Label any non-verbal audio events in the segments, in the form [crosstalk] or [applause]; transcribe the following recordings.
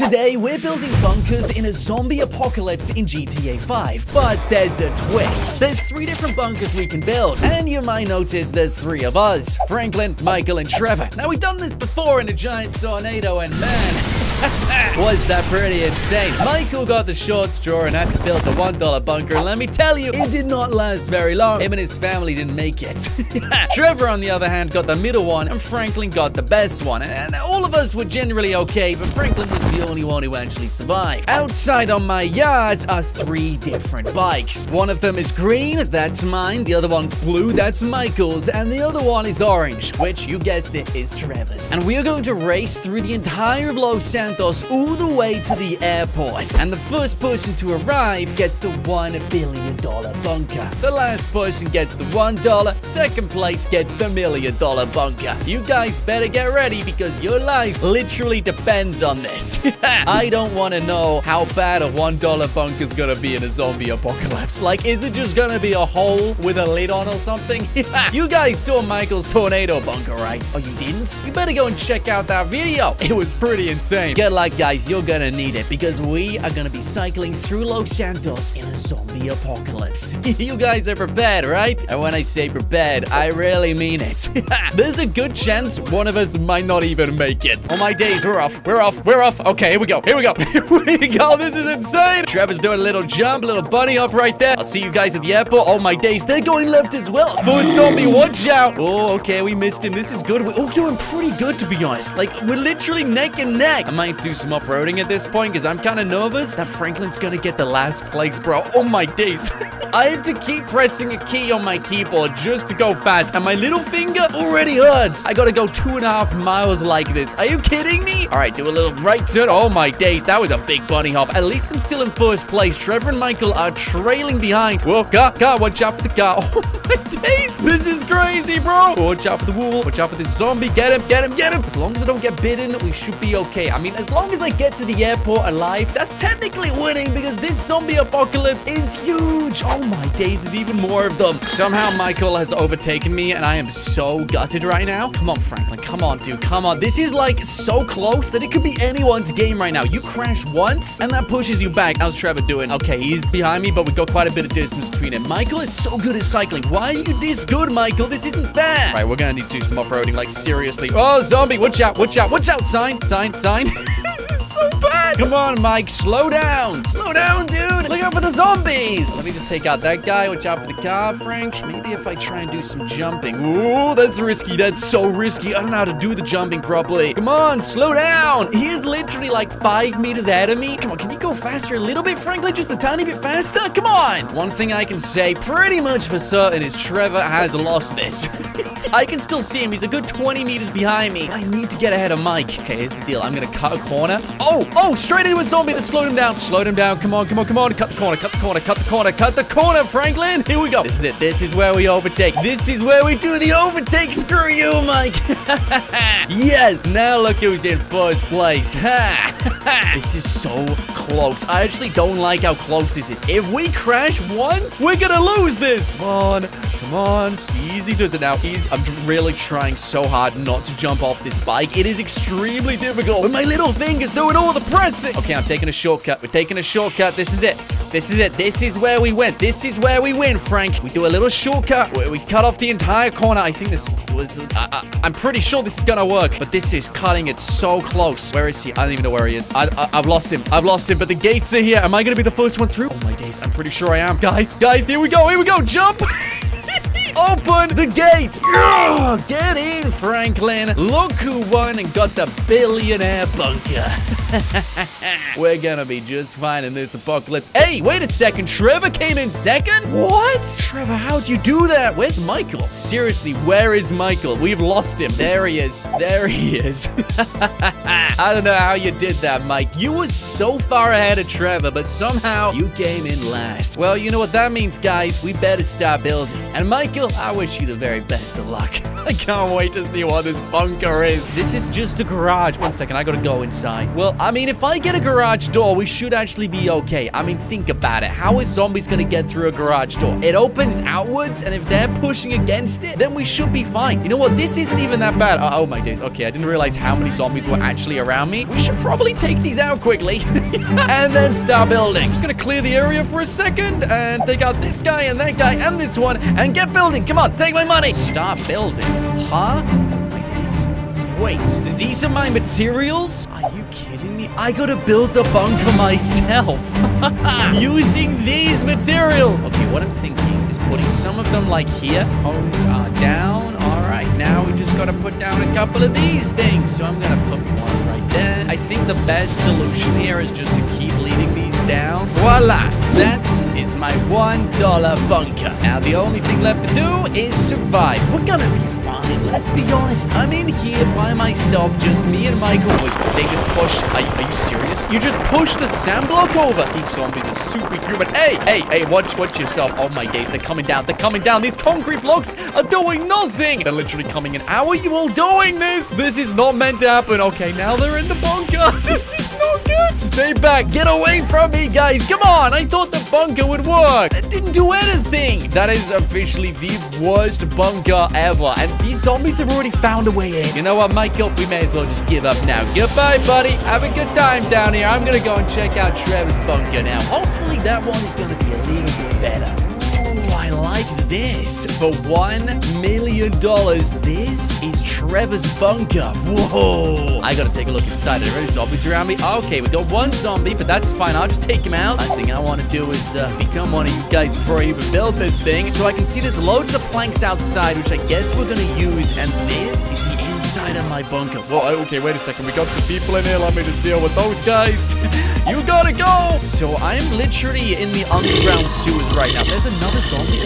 Today, we're building bunkers in a zombie apocalypse in GTA 5, but there's a twist. There's three different bunkers we can build, and you might notice there's three of us, Franklin, Michael, and Trevor. Now, we've done this before in a giant tornado, and man, [laughs] was that pretty insane? Michael got the short straw and had to build the $1 bunker, let me tell you, it did not last very long. Him and his family didn't make it. [laughs] Trevor, on the other hand, got the middle one, and Franklin got the best one. And all of us were generally okay, but Franklin was the only one who actually survived. Outside on my yard are three different bikes. One of them is green, that's mine. The other one's blue, that's Michael's. And the other one is orange, which, you guessed it, is Trevor's. And we are going to race through the entire of Los Santos all the way to the airport. And the first person to arrive gets the $1 billion bunker. The last person gets the $1, second place gets the million dollar bunker. You guys better get ready because your life literally depends on this. [laughs] I don't want to know how bad a $1 bunker is going to be in a zombie apocalypse. Like, is it just going to be a hole with a lid on or something? [laughs] you guys saw Michael's tornado bunker, right? Oh, you didn't? You better go and check out that video. It was pretty insane. Get luck, guys. You're gonna need it because we are gonna be cycling through Los Santos in a zombie apocalypse. [laughs] you guys are prepared, right? And when I say prepared, I really mean it. [laughs] There's a good chance one of us might not even make it. On my days, we're off. We're off. We're off. Okay, here we go. Here we go. [laughs] Here we go. This is insane. Trevor's doing a little jump, little bunny hop right there. I'll see you guys at the airport. Oh my days, they're going left as well. Food zombie, watch out. Oh, okay, we missed him. This is good. We're all doing pretty good, to be honest. Like, we're literally neck and neck. Might do some off-roading at this point because I'm kind of nervous that Franklin's gonna get the last place, bro. Oh my days. [laughs] I have to keep pressing a key on my keyboard just to go fast, and my little finger already hurts. I gotta go two and a half miles like this. Are you kidding me? All right, do a little right turn. Oh my days, that was a big bunny hop. At least I'm still in first place. Trevor and Michael are trailing behind. Whoa, car, car, watch out for the car. [laughs] Oh my days, this is crazy, bro. Watch out for the wall. Watch out for this zombie. Get him, get him, get him. As long as I don't get bitten, we should be okay. I mean, as long as I get to the airport alive, that's technically winning because this zombie apocalypse is huge. Oh my days, there's even more of them. Somehow Michael has overtaken me and I am so gutted right now. Come on, Franklin. Come on, dude. Come on. This is like so close that it could be anyone's game right now. You crash once and that pushes you back. How's Trevor doing? Okay, he's behind me, but we got quite a bit of distance between him. Michael is so good at cycling. Why are you this good, Michael? This isn't fair. Right, we're gonna need to do some off-roading, like seriously. Oh, zombie, watch out, watch out, watch out. Sign, sign, sign. [laughs] this is so bad. Come on, Mike, slow down. Slow down, dude. Look out for the zombies. Let me just take out that guy. Watch out for the car, Frank. Maybe if I try and do some jumping. Ooh, that's risky. That's so risky. I don't know how to do the jumping properly. Come on, slow down. He is literally like five meters ahead of me. Come on, can you go faster a little bit, Franklin? Just a tiny bit faster? Come on. One thing I can say pretty much for certain is Trevor has lost this. [laughs] I can still see him. He's a good 20 meters behind me. I need to get ahead of Mike. Okay, here's the deal. I'm gonna cut a corner. Oh, oh, straight into a zombie that slowed him down. Slowed him down. Come on, come on, come on. Cut the corner, cut the corner, cut the corner, cut the corner, Franklin. Here we go. This is it. This is where we overtake. This is where we do the overtake. Screw you, Mike. [laughs] yes, now look who's in first place. [laughs] this is so close. I actually don't like how close this is. If we crash once, we're gonna lose this. Come on, come on. Easy does it now. Easy. I'm really trying so hard not to jump off this bike. It is extremely difficult with my little fingers doing all the pressing. Okay, I'm taking a shortcut. We're taking a shortcut. This is it. This is it. This is where we win. This is where we win, Frank. We do a little shortcut. We, cut off the entire corner. I think this was... I, I'm pretty sure this is gonna work, but this is cutting it so close. Where is he? I don't even know where he is. I, I, I've lost him. I've lost him, but the gates are here. Am I gonna be the first one through? Oh my days. I'm pretty sure I am. Guys, guys, here we go. Here we go. Jump. [laughs] Open the gate! Oh, get in, Franklin! Look who won and got the billionaire bunker. [laughs] We're gonna be just fine in this apocalypse. Hey, wait a second. Trevor came in second? What? Trevor, how'd you do that? Where's Michael? Seriously, where is Michael? We've lost him. There he is. There he is. [laughs] I don't know how you did that, Mike. You were so far ahead of Trevor, but somehow you came in last. Well, you know what that means, guys. We better start building. And Michael, I wish you the very best of luck. [laughs] I can't wait to see what this bunker is. This is just a garage. One second, I gotta go inside. Well, I mean, if I get a garage door, we should actually be okay. I mean, think about it. How is zombies gonna get through a garage door? It opens outwards, and if they're pushing against it, then we should be fine. You know what? This isn't even that bad. Oh, my days. Okay, I didn't realize how many zombies were actually around around me. We should probably take these out quickly [laughs] and then start building. Just gonna clear the area for a second and take out this guy and that guy and this one and get building. Come on, take my money. Start building. Huh? Wait, these are my materials? Are you kidding me? I gotta build the bunker myself. [laughs] Using these materials. Okay, what I'm thinking is putting some of them like here. Homes are down. All right, now we just gotta put down a couple of these things. So I'm gonna put one right there. I think the best solution here is just to keep leading these down. Voila! That is my $1 bunker. Now the only thing left to do is survive. We're gonna be fine. Let's be honest. I'm in here by myself, just me and Michael. Wait, they just pushed. Are, are you serious? You just pushed the sand block over. These zombies are superhuman. Hey, hey, hey, watch, watch yourself. Oh my days, they're coming down. They're coming down. These concrete blocks are doing nothing. They're literally coming in. How are you all doing this? This is not meant to happen. Okay, now they're in the bunker. [laughs] this is not good. Stay back. Get away from me, guys. Come on. I thought the bunker would work. It didn't do anything. That is officially the worst bunker ever. And these zombies have already found a way in. You know what, Michael? We may as well just give up now. Goodbye, buddy. Have a good time down here. I'm gonna go and check out Trevor's bunker now. Hopefully that one is gonna be a little bit better. Ooh, I like this. For one million dollars, this is Trevor's bunker. Whoa. I gotta take a look inside. Are there any zombies around me? Okay, we got one zombie, but that's fine. I'll just take him out. Last thing I want to do is uh, become one of you guys before I even build this thing. So I can see there's loads of planks outside, which I guess we're gonna use. And this is the inside of my bunker. Whoa, okay, wait a second. We got some people in here. Let me just deal with those guys. [laughs] you gotta go. So I'm literally in the underground sewers right now. There's another zombie.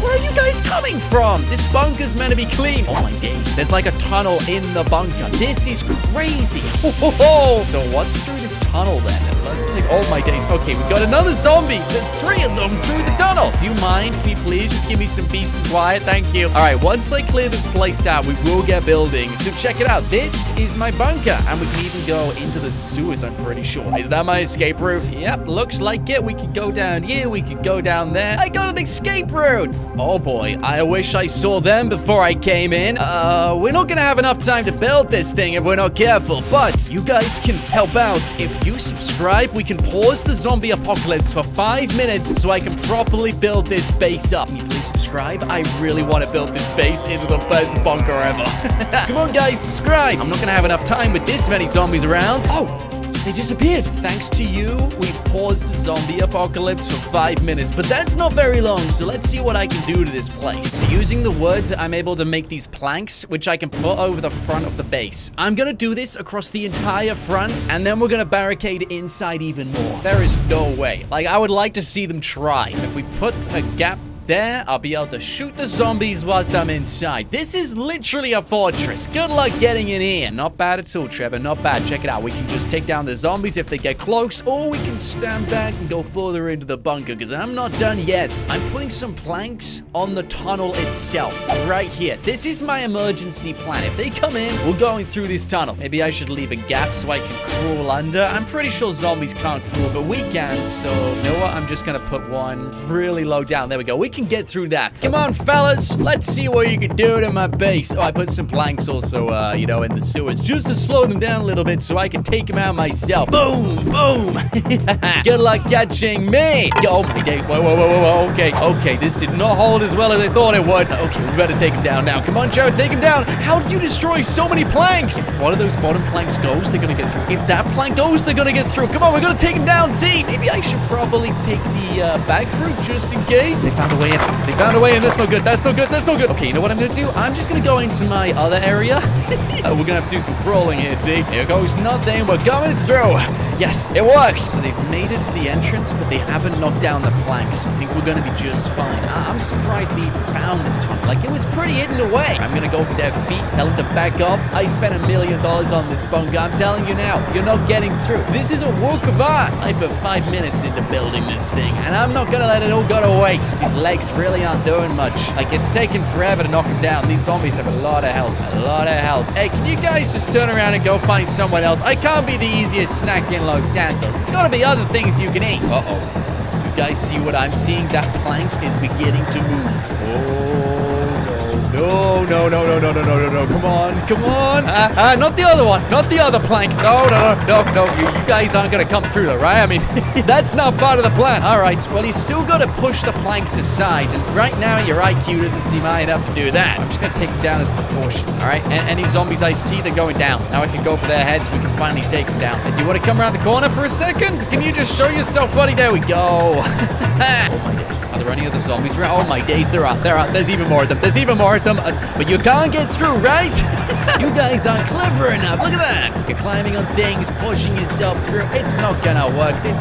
Where are you guys coming from? This bunker's meant to be clean. Oh my days. There's like a tunnel in the bunker. This is crazy. Whoa. So what's through this tunnel then? Let's take. all my days. Okay, we got another zombie. There's three of them through the tunnel. Do you mind? Can you please just give me some peace and quiet? Thank you. All right, once I clear this place out, we will get building. So check it out. This is my bunker, and we can even go into the sewers. I'm pretty sure. Is that my escape route? Yep, looks like it. We could go down here. We could go down there. I got an escape route. Oh boy, I wish I saw them before I came in. Uh, we're not gonna have enough time to build this thing if we're not careful. But you guys can help out if you subscribe. We can pause the zombie apocalypse for five minutes so I can properly build this base up. Can you please subscribe? I really want to build this base into the best bunker ever. [laughs] Come on, guys, subscribe. I'm not gonna have enough time with this many zombies around. Oh, they disappeared. Thanks to you, we paused the zombie apocalypse for five minutes, but that's not very long, so let's see what I can do to this place. So using the woods, I'm able to make these planks, which I can put over the front of the base. I'm gonna do this across the entire front, and then we're gonna barricade inside even more. There is no way. Like, I would like to see them try. If we put a gap there, I'll be able to shoot the zombies whilst I'm inside. This is literally a fortress. Good luck getting in here. Not bad at all, Trevor. Not bad. Check it out. We can just take down the zombies if they get close, or we can stand back and go further into the bunker, because I'm not done yet. I'm putting some planks on the tunnel itself, right here. This is my emergency plan. If they come in, we're going through this tunnel. Maybe I should leave a gap so I can crawl under. I'm pretty sure zombies can't crawl, but we can, so you know what? I'm just going to put one really low down. There we go. We can get through that. Come on, fellas. Let's see what you can do to my base. Oh, I put some planks also, uh, you know, in the sewers just to slow them down a little bit so I can take them out myself. Boom, boom. [laughs] Good luck catching me. Oh, my day. Whoa, whoa, whoa, whoa. Okay, okay. This did not hold as well as I thought it would. Okay, we better take him down now. Come on, Joe, take him down. How did you destroy so many planks? If one of those bottom planks goes, they're gonna get through. If that plank goes, they're gonna get through. Come on, we're gonna take him down, T. Maybe I should probably take the uh, back route just in case. They found a way in. They found a way in. That's no good. That's no good. That's no good. Okay, you know what I'm gonna do? I'm just gonna go into my other area. [laughs] uh, we're gonna have to do some crawling here, T. Here goes nothing. We're going through. Yes, it works. So they've made it to the entrance, but they haven't knocked down the planks. I think we're gonna be just fine. I'm surprised they found this tunnel. Like, it was pretty hidden away. I'm gonna go for their feet, tell them to back off. I spent a million dollars on this bunker. I'm telling you now, you're not getting through. This is a work of art. I put five minutes into building this thing, and I'm not gonna let it all go to waste. These legs really aren't doing much. Like, it's taking forever to knock them down. These zombies have a lot of health. A lot of health. Hey, can you guys just turn around and go find someone else? I can't be the easiest snack in Los Santos. There's gotta be other things you can eat. Uh-oh. You guys see what I'm seeing? That plank is beginning to move. Oh, no. No, no, no, no, no, no, no, no. Come on, come on. Ah, uh, uh, not the other one. Not the other plank. No, no, no, no, no. You, you guys aren't going to come through though, right? I mean, [laughs] that's not part of the plan. All right. Well, you still got to push the planks aside. And right now, your IQ doesn't seem high enough to do that. I'm just going to take down as a precaution. All right. And any zombies I see, they're going down. Now I can go for their heads. We can finally take them down. And do you want to come around the corner for a second? Can you just show yourself, buddy? There we go. [laughs] oh my days. Are there any other zombies around? Oh my days. There are. There are. There's even more of them. There's even more them. Uh, but you can't get through, right? you guys aren't clever enough. Look at that. You're climbing on things, pushing yourself through. It's not gonna work. This,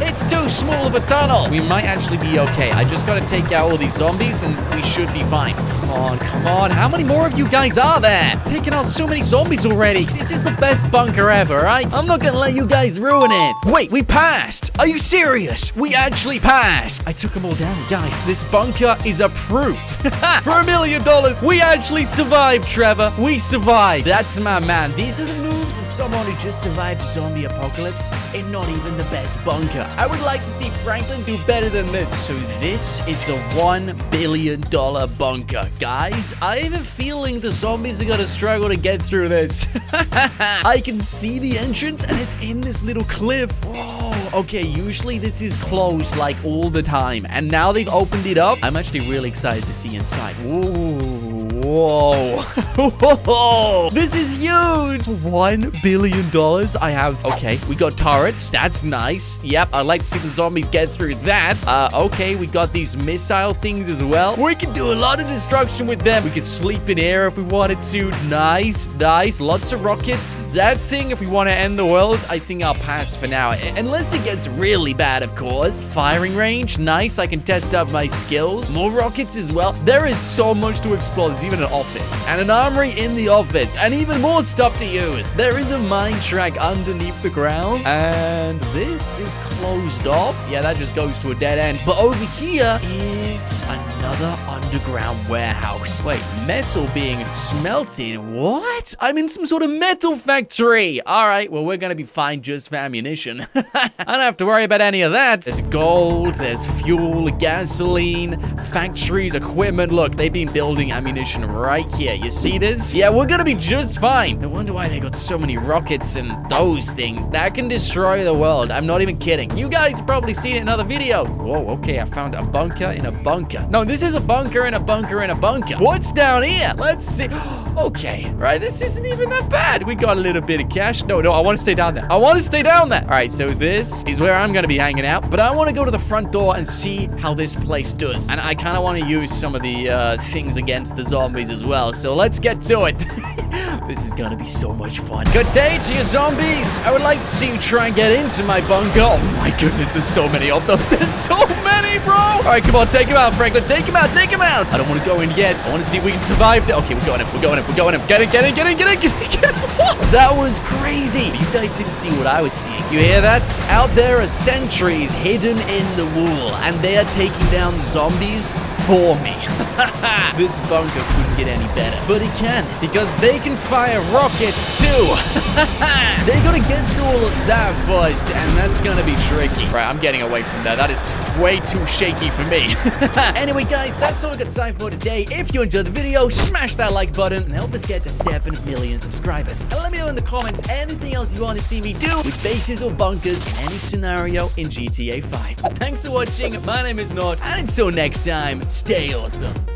it's too small of a tunnel. We might actually be okay. I just gotta take out all these zombies and we should be fine. Come on, come on. How many more of you guys are there? Taking out so many zombies already. This is the best bunker ever, right? I'm not gonna let you guys ruin it. Wait, we passed. Are you serious? We actually passed. I took them all down. Guys, this bunker is approved. [laughs] For a million dollars, we actually survived, Trevor. We survived. That's my man. These are the moves of someone who just survived a zombie apocalypse in not even the best bunker. I would like to see Franklin do better than this. So this is the one billion dollar bunker. Guys, I have a feeling the zombies are gonna struggle to get through this. [laughs] I can see the entrance and it's in this little cliff. Whoa. Okay, usually this is closed like all the time. And now they've opened it up. I'm actually really excited to see inside. Ooh. Whoa. [laughs] Whoa. This is huge. One billion dollars. I have. Okay, we got turrets. That's nice. Yep, I'd like to see the zombies get through that. Uh, okay, we got these missile things as well. We can do a lot of destruction with them. We can sleep in air if we wanted to. Nice, nice. Lots of rockets. That thing, if we want to end the world, I think I'll pass for now. Unless it gets really bad, of course. Firing range. Nice. I can test out my skills. More rockets as well. There is so much to explore. There's even an office and an armory in the office and even more stuff to use. There is a mine track underneath the ground and this is closed off. Yeah, that just goes to a dead end. But over here is another underground warehouse. Wait, metal being smelted? What? I'm in some sort of metal factory. All right, well, we're gonna be fine just for ammunition. [laughs] I don't have to worry about any of that. There's gold, there's fuel, gasoline, factories, equipment. Look, they've been building ammunition right here. You see this? Yeah, we're gonna be just fine. No wonder why they got so many rockets and those things. That can destroy the world. I'm not even kidding. You guys probably seen it in other videos. Whoa, okay, I found a bunker in a bunker. No, this is a bunker and a bunker and a bunker. What's down here? Let's see. Okay, right, this isn't even that bad. We got a little bit of cash. No, no, I want to stay down there. I want to stay down there. All right, so this is where I'm going to be hanging out. But I want to go to the front door and see how this place does. And I kind of want to use some of the uh, things against the zombies as well. So let's get to it. [laughs] this is going to be so much fun. Good day to you, zombies. I would like to see you try and get into my bunker. Oh my goodness, there's so many of them. [laughs] There's so many, bro. All right, come on, take him out, Franklin. Take him out, take him out. I don't want to go in yet. I want to see if we can survive. Okay, we're going in, we're going in, we're going in. Get in, get in, get in, get in, get in, get in. [laughs] that was crazy. You guys didn't see what I was seeing. You hear that? Out there are sentries hidden in the wall, and they are taking down zombies for me. [laughs] this bunker couldn't get any better. But it can, because they can fire rockets too. [laughs] they gotta get through all of that first, and that's gonna be tricky. Right, I'm getting away from that. That is way too shaky for me. anyway, guys, that's all I got time for today. If you enjoyed the video, smash that like button and help us get to 7 million subscribers. And let me know in the comments anything else you want to see me do with bases or bunkers in any scenario in GTA 5. Thanks for watching. My name is Nought, and until next time, stay awesome.